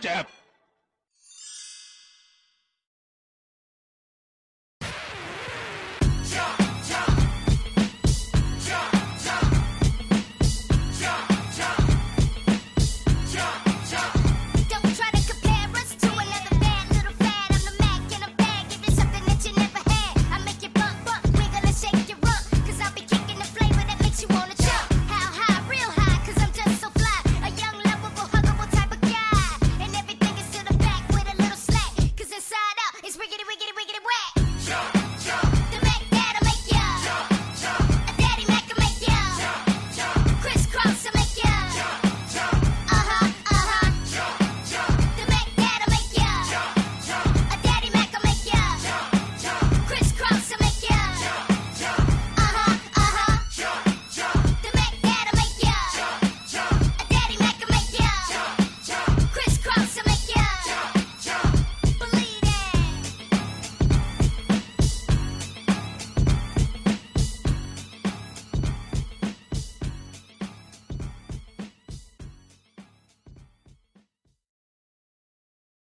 Jab. wiggity, wiggity, wiggity.